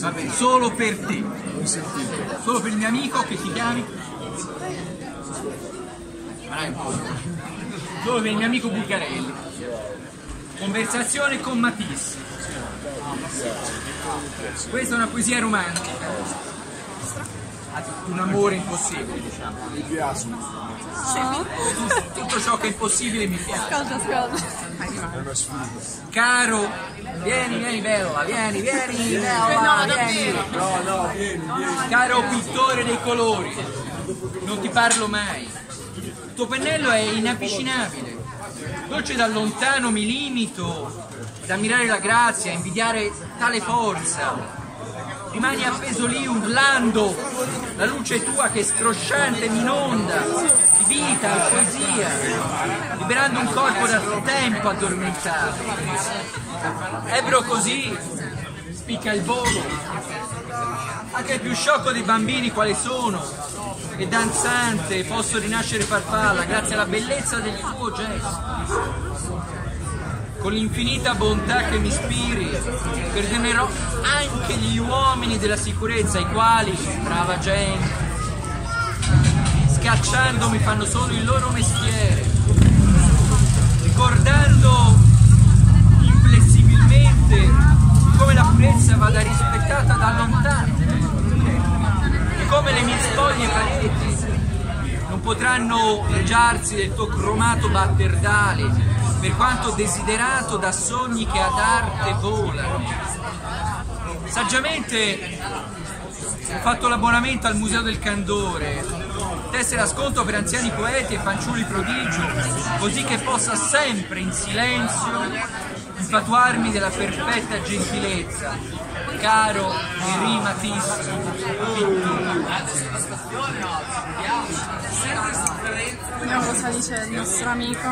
Vabbè, solo per te. Solo per il mio amico che ti chiami. Solo per il mio amico Buccarelli. Conversazione con Matisse. Questa è una poesia romantica. Un amore impossibile, diciamo. Mi piace. Tutto ciò che è impossibile mi piace. Ascolta, ascolta. È una sfida. Caro, vieni, vieni bella, vieni, vieni bella, No, vieni. No, no, vieni, vieni. Caro pittore dei colori, non ti parlo mai. Il tuo pennello è inavvicinabile. Dolce da lontano mi limito ad ammirare la grazia, a invidiare tale forza. Rimani appeso lì urlando la luce tua che scrosciante mi inonda di vita poesia, liberando un corpo da tempo addormentato. Ebro così spicca il volo, anche il più sciocco dei bambini quali sono, e danzante posso rinascere farfalla grazie alla bellezza del tuo gesto. Con l'infinita bontà che mi ispiri, perdonerò anche gli uomini della sicurezza, i quali, brava gente, scacciandomi fanno solo il loro mestiere, ricordando inflessibilmente come la purezza vada rispettata da lontano e come le mie spoglie pareti non potranno pregiarsi del tuo cromato batterdale per quanto desiderato da sogni che ad arte volano. Saggiamente ho fatto l'abbonamento al Museo del Candore, tessera sconto per anziani poeti e fanciulli prodigio, così che possa sempre in silenzio infatuarmi della perfetta gentilezza, caro e rimatissimo Vediamo cosa dice il nostro amico.